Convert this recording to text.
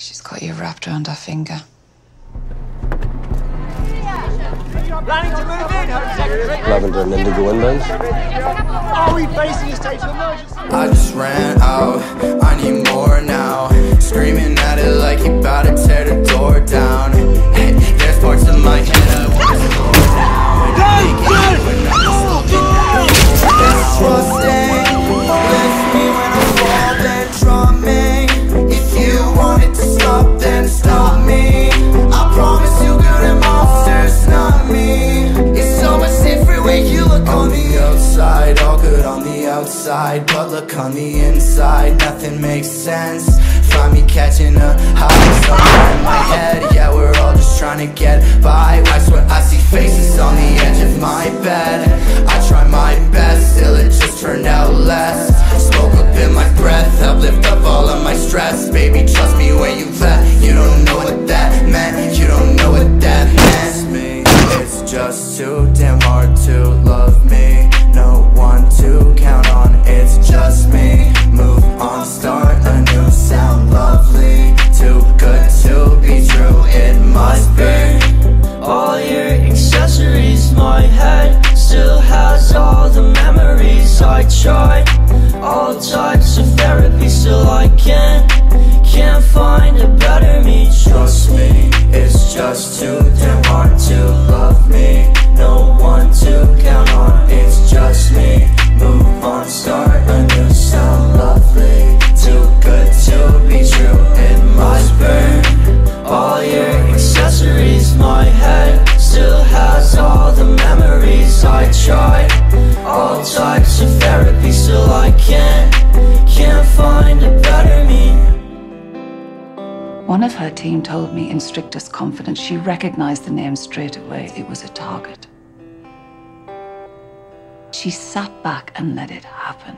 She's got you wrapped around her finger. Planning to move in, Home Secretary. Lavender and indigo windows. Are we facing a state of emergency? I just ran out, I need more now outside, but look on the inside Nothing makes sense. Find me catching a high somewhere in my head. Yeah, we're all just trying to get by. I swear I see faces on the edge of my bed. I try my best, still it just turned out less. Smoke up in my breath, help lift up all of my stress. Baby, trust me when you left You don't know what that meant. You don't know what that meant. Me It's just too damn hard to love me. No one to count of therapy Still I can't, can't find a better me One of her team told me in strictest confidence she recognized the name straight away. It was a target. She sat back and let it happen.